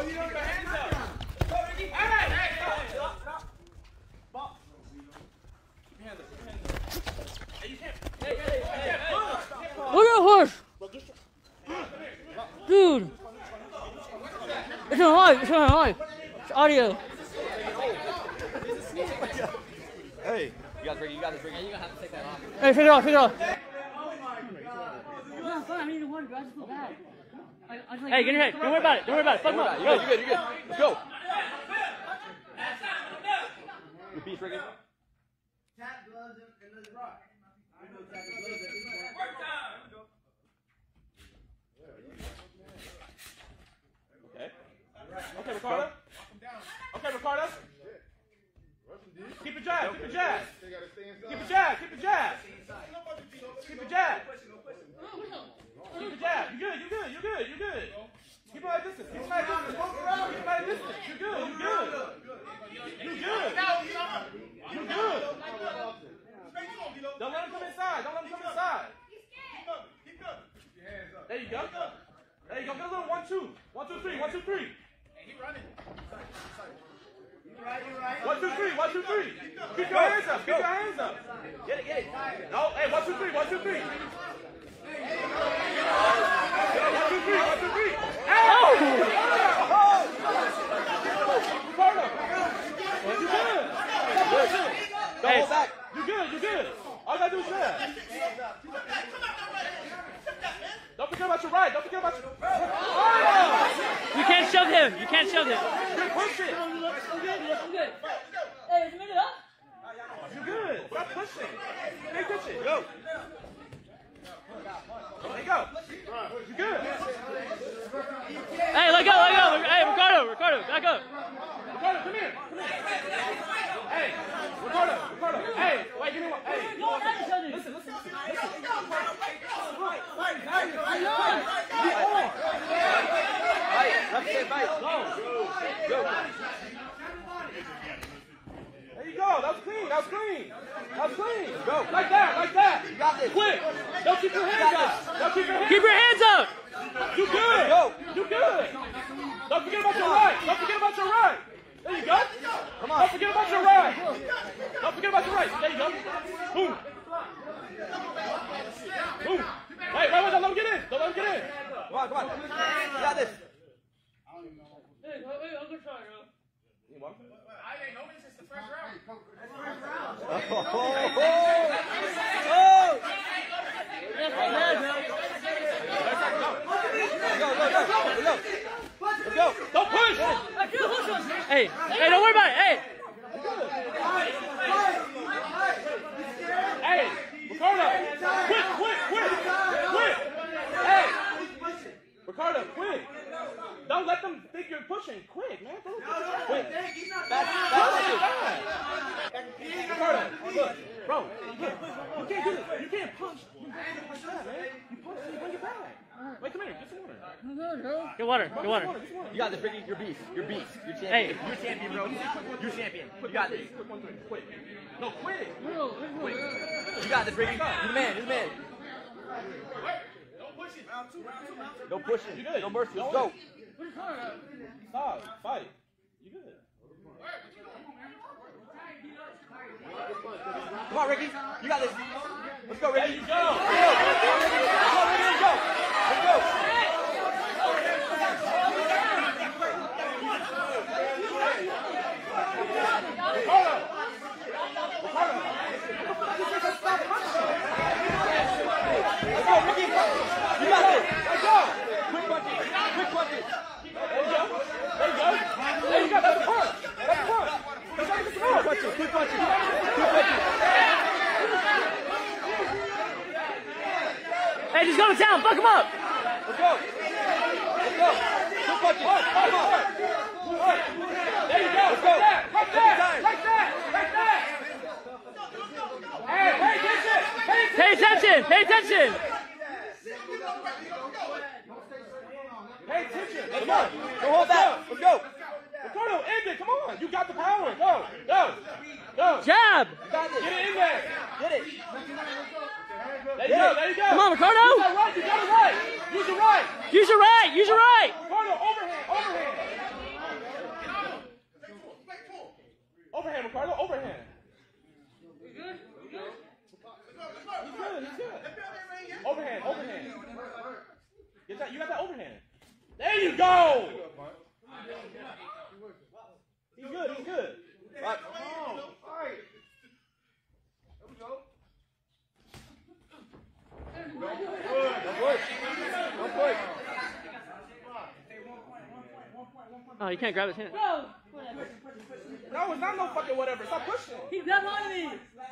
Oh, you don't have your hands up. Go, Ricky. Hey, hey, stop, stop, stop. Ball. Keep your hands up, keep your hands up. Hey, you can't. Hey, hey, hey, hey. Look at horse. Dude. It's not live. It's not live. It's audio. Hey, you got this, Ricky. You got this, Ricky. Hey, take it off. Take it off. No, I'm fine. I need to wonder. I just feel bad. I, I just like, Hey, get your head. Don't worry about it. Don't worry about it. Fuck him up. You Go. good, you good, you good. Let's go. Good piece, Ricky. Okay. Okay, Ricardo. Okay, Ricardo. Keep it jab. Keep it jab. Keep it jab. Keep it jab. Keep it jab. Jab. You good. You good. You good. You good. Keep at distance. Keep at distance. Keep at distance. You good. You good. You good. You good. Don't let him come inside. Don't let him come inside. There you go. There you go. Get a little one, two. One, two, three. One, two, three. One, two, three. One, two, three. Keep your hands up. Keep your hands up. Get it, get it. No, hey, one, two, three. One, two, three. One, two, three. One, two, three. Oh! Ricardo. You good. Don't hold back. You good. Good. All you gotta do is that. Don't forget about your right. Don't forget about your. Oh! You can't shove him. You can't shove him. Push it. I'm good. I'm good. Hey, is minute up? You good. Stop pushing. Hey, push it. Go. There you go. You good. Hey, let go, let go. Hey, Ricardo, Ricardo, back up. Ricardo, come here. Come here. Hey, Ricardo, Ricardo. Hey, wait, give me one. Hey, Go on, at each other. listen, listen, listen. Fight, fight, fight, fight, fight. Be on. Fight. Left hand fight. Go. There you go. That was clean. That was clean. That was clean. Go. Like that. Like that. You got this. Quick. Don't keep your hands up. Don't keep your hands Keep your hands up. You good. Go. You good. Don't forget about your right. Don't forget about your right. There you go. Come on. Don't forget about your right. Don't forget about your right. There you go. Boom. Boom. Wait, wait, wait. Don't let him get in. Don't let him get in. Come on, come on. You got this. Hey, wait, wait, I'm gonna try, bro. You want? Oh, oh, oh. Oh. That's not bad, bro. Go, go, go. Go. Let's go. Don't push. I feel hooked this. Hey, hey, don't worry about it. Hey, Ricardo. Quick, quick, quick. Quick. Hey. Ricardo, quick. Don't let them think you're pushing. Quick, man. Don't quick. Ricardo, look, bro, look, you can't do this. You can't punch. You can't push that, man. You punch and you bring it back. Wait, come here. Get some water. I'm good, bro. Get water, get Get water. water. Get some water. You got this, Ricky. You're beast. You're beast. You're champion. Hey. You're champion, bro. You're champion. You got this. Quick one, three. Quick. No, quick. Bro, let's go, bro. You got this, Ricky. You're the man. You're the man. No pushing. You good. No mercy. Let's Don't go. Put his car up. Stop. Fight. You good. Come on, Ricky. You got this. Let's go, There Ricky. you go. Let's go, Ricky. Let's go. Let's go. Let's go, Ricky. You got this. Let's go. Quick punches. Quick punches. There you go. There you go. There you go. That's a punch. That's a punch. You gotta get some more. Quick punches. Quick punches. Quick punches. Hey, just go to town. Fuck him up. Let's go. Let's go. Quick punches. Come on. There you go. Let's go. Like that. Like that. Like that. Hey, pay attention. Pay attention. Pay attention. Pay attention. Let's Come go. on. Don't hold back. Let's go. Ricardo, end it. Come on. You got the power. Go. Go. Go. Jab. You got this. Get it in there. Get it. There you go, there you go. Come on, Ricardo. Use that right, you got right. Use your right. Use your right, use your right. Ricardo, overhand, overhand. Overhand, Ricardo, overhand. You good? You good? He's good, he's good. Overhand, overhand. Get that, you got that overhand. There you go. He's good, he's good. Like, Oh, you can't grab his hand. Bro, whatever. No, it's not no fucking whatever. Stop pushing. He's not on me.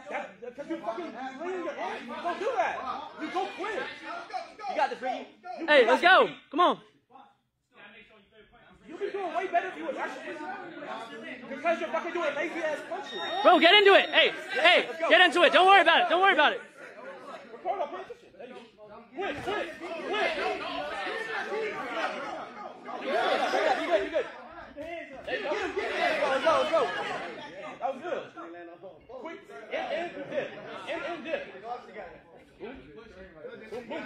That, because you fucking leaning your arm. Don't do that. You go quick. You got this, Ricky. Hey, let's go. Come on. You'll be doing way better if you was actually Because you're fucking doing lazy ass punches. Bro, get into it. Hey, hey, get into it. Don't worry about it. Don't worry about it. Ricardo, pay attention. There you go. Quick, quick, quick.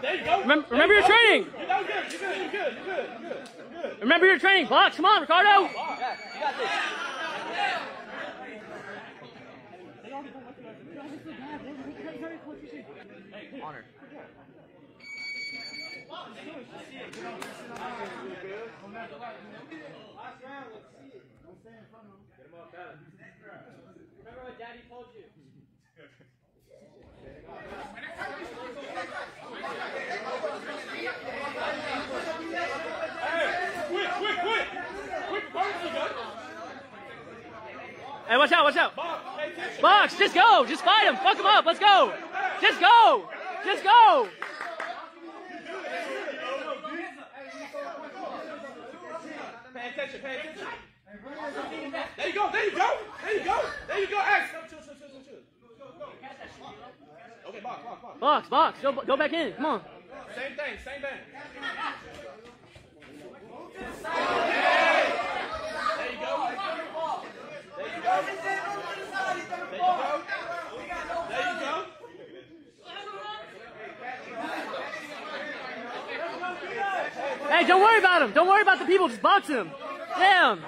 Good. You go. Remember, remember your training. You're good. You're good. You're good. You're good. You're good. You're good. Remember your training. Blocks. Come on, Ricardo. You got this. Honor. No matter what. Watch down. Let's of him. Get. Remember what daddy told you. Hey, watch out, watch out! Box, just go! Just fight him! Fuck him up! Let's go! Just go! Just go! Just go. Attention, pay attention. There you go, there you go, there you go, there you go. X. Chill, chill, chill, chill, chill. Okay, box, box, box. Box, box. Go, go back in. Come on. Same thing, same thing. There you go. There you go. There you go. There you go. Hey, don't worry about him. Don't worry about the people. Just box him him.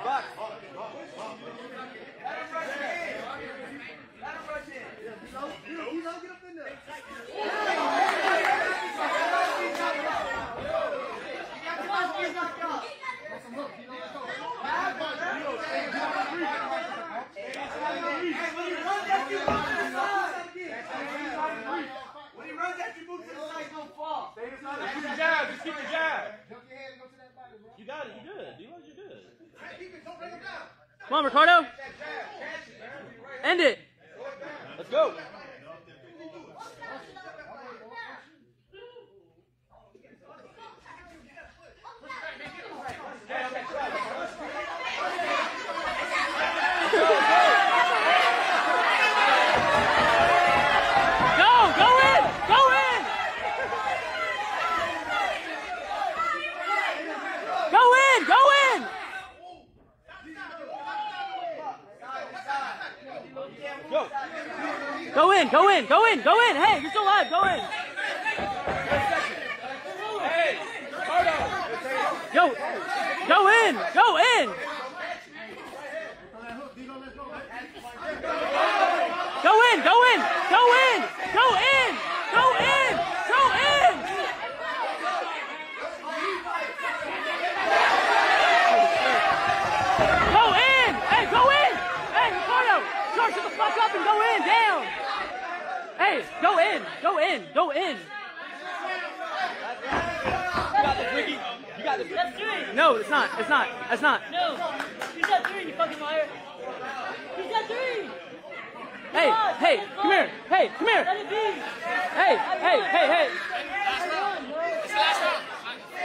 Come on, Ricardo. End it. Let's go. Go, go in. Go in. Go in. Go in. Go. Go in. Go in. Go in. Go in. Hey, you're still alive. Go in. Go. Go in. Go in. Go in. Go in. Go in. Go in. Go in. Go in. Go in. Hey, go in. Hey, Ricardo. Charge the fuck up and go in. Down. Hey, go in. Go in. Go in. You got this, Ricky. You got this. That's three. No, it's not. It's not. It's not. No. He's got three, you fucking liar. He's got three. Hey, hey, come here. Hey, come here. Let it be. Hey, hey, hey, hey.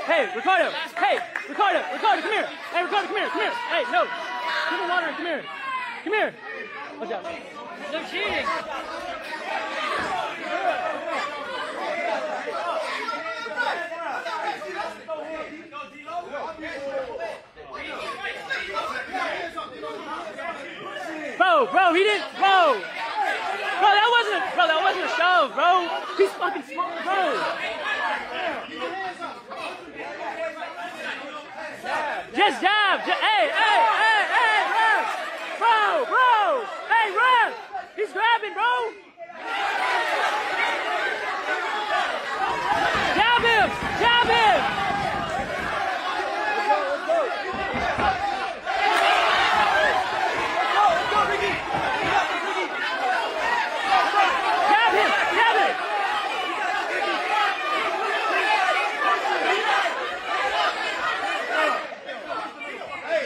Hey, Ricardo. Hey, Ricardo. Ricardo, come here. Hey, Ricardo, come here. Come here. Hey, no. Give him water come here. Come here. Watch out. No cheating. Bro, he didn't. Bro. Bro, that wasn't. Bro, that wasn't a shove, bro. He's fucking smart, bro. Just jab. Ju- hey, hey, hey, hey, ref. Bro, bro. Hey, ref. He's grabbing, bro. Jab him. Jab him.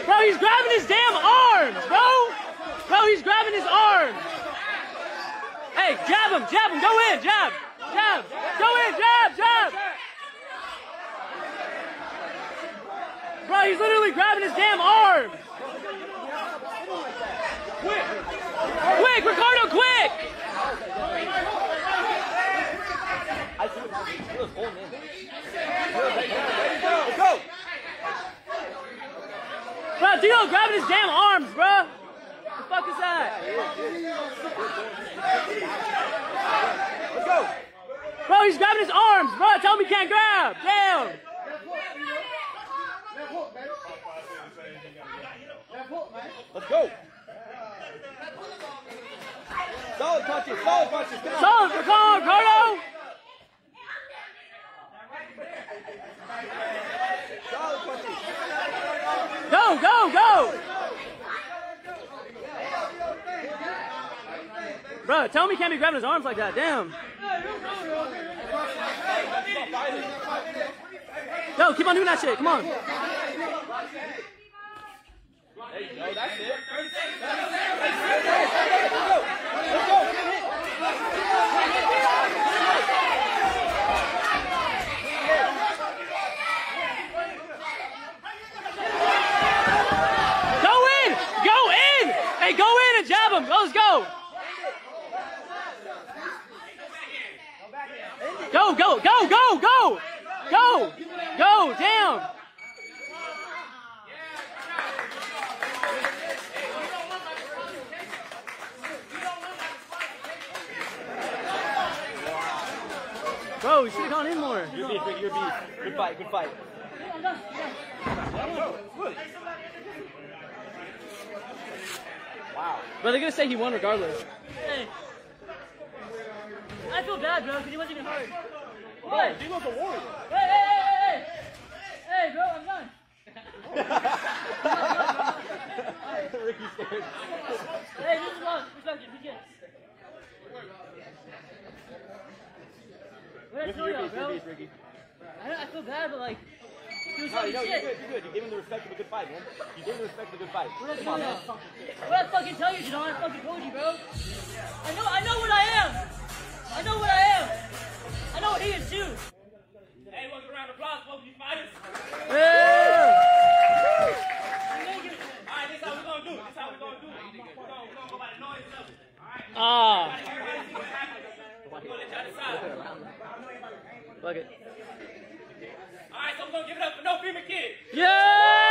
Bro, he's grabbing his damn arms, bro. Bro, he's grabbing his arms. Hey, jab him, jab him, go in, jab, jab, go in, jab, jab. Bro, he's literally grabbing his damn arms. Quick, quick, Ricardo, quick. I see what he was holding in. Ready, go, go. Bro, Dino grabbing his damn arms, bro. The fuck is that? Let's go. Bro, he's grabbing his arms, bro. Tell him he can't Let's go. Solid punches, solid punches. Come on. Solid, Ricardo. Solid punches. Go, go, go. Bro, tell him he can't be grabbing his arms like that. Damn. Go, keep on doing that shit. Come on. That's it. Go in! Go in! Hey, go in and jab him. Let's go. Go, go, go, go, go! Go! Go, down! Bro, you should have gone in more. You're beef, you're beef. Good fight, good fight. Wow. But they're gonna say he won regardless. Hey. I feel bad, bro, because he wasn't even hurt. Bro, Dino's a warrior. Hey, hey, hey, hey, hey! Hey, bro, I'm done. Ricky's scared. Hey, this is long. Respect it. Be good. What did I tell you're y'all, beef, you're bro? Ricky. I, I feel bad, but like, he was No, talking you know, you're good, you're good. You gave him the respect of a good fight, man. You gave him the respect of a good fight. What did I Come on, tell man. y'all? What I fucking tell you, Jadon? I fucking told you, bro. I know, I know what I am. I know what I am. I know what he is too. Hey, welcome around the applause, folks, you fighters. Yeah. I know you- All right, this how we're gonna do it. This how we're gonna do it. We're gonna, we're gonna go by the noise level. All right? Ah. Everybody see what's happening. We're gonna let y'all decide. Fuck it. We're gonna give it up for No. Yeah!